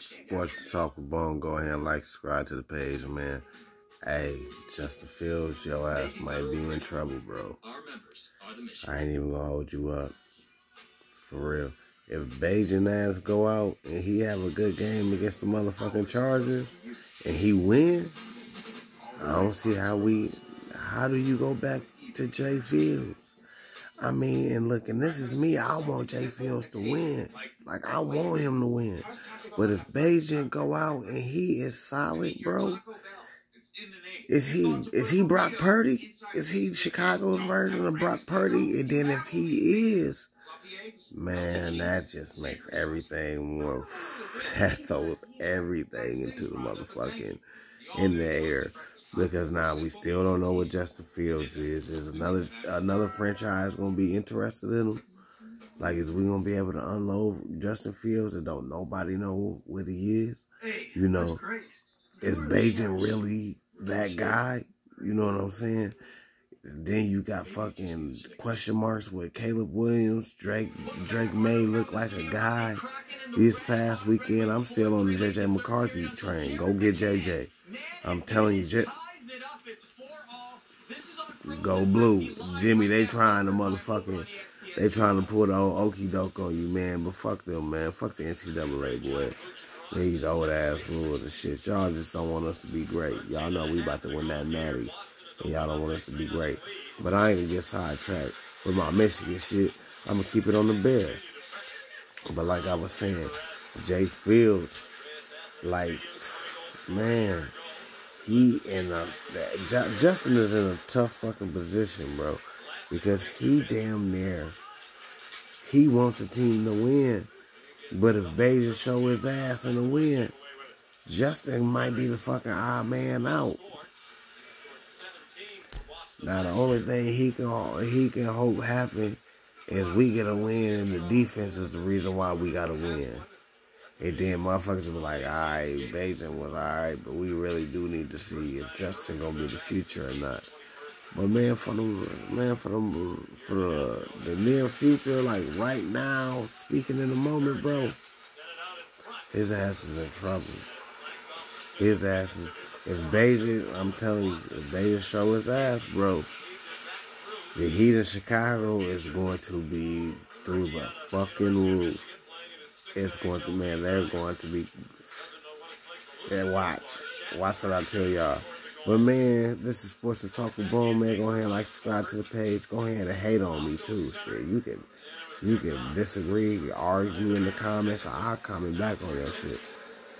Sports Talk with Bone. Go ahead and like, subscribe to the page, man. Hey, Justin Fields, your ass might be in trouble, bro. I ain't even gonna hold you up. For real. If Bagent ass go out and he have a good game against the motherfucking Chargers and he win, I don't see how we how do you go back to Jay Fields? I mean, and look, and this is me. I want Jay Fields to win. Like I want him to win. But if Bagent go out and he is solid, bro, is he is he Brock Purdy? Is he Chicago's version of Brock Purdy? And then if he is, man, that just makes everything more. That throws everything into the motherfucking in the air because now we still don't know what Justin Fields is. Is another another franchise gonna be interested in him? Like, is we gonna be able to unload Justin Fields and don't nobody know what he is? You know, is Bagent really that guy? You know what I'm saying? Then you got fucking question marks with Caleb Williams, Drake Drake Maye look like a guy. This past weekend, I'm still on the JJ McCarthy train. Go get JJ. I'm telling you, J- go blue, Jimmy. They trying to motherfucking, they trying to pull the old okey doke on you, man. But fuck them, man. Fuck the NCAA, boy. These old ass rules and shit. Y'all just don't want us to be great. Y'all know we about to win that natty. And y'all don't want us to be great. But I ain't gonna get sidetracked with my Michigan shit. I'm gonna keep it on the Bears. But like I was saying, Jay Fields, like, man, he in a Justin is in a tough fucking position, bro, because he damn near he wants the team to win, but if Bagent show his ass in the win, Justin might be the fucking odd man out. Now the only thing he can he can hope happen is we get a win, and the defense is the reason why we got to win. And then motherfuckers will be like, all right, Bagent was all right, but we really do need to see if Justin gonna be the future or not. But man, for them, man, for them, for the, the near future, like right now, speaking in the moment, bro, his ass is in trouble. His ass is. If Bagent, I'm telling you, if show his ass, bro, the heat of Chicago is going to be through the fucking roof. It's going to, man, they're going to be, and watch. Watch what I tell y'all. But man, this is Sports to Talk with Bone, man. Go ahead and like, subscribe to the page. Go ahead and hate on me too. Shit, you can, you can disagree, argue in the comments. I'll comment back on your shit.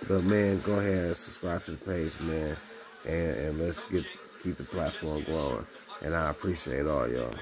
But man, go ahead and subscribe to the page, man. And, and let's get keep the platform growing. And I appreciate all y'all.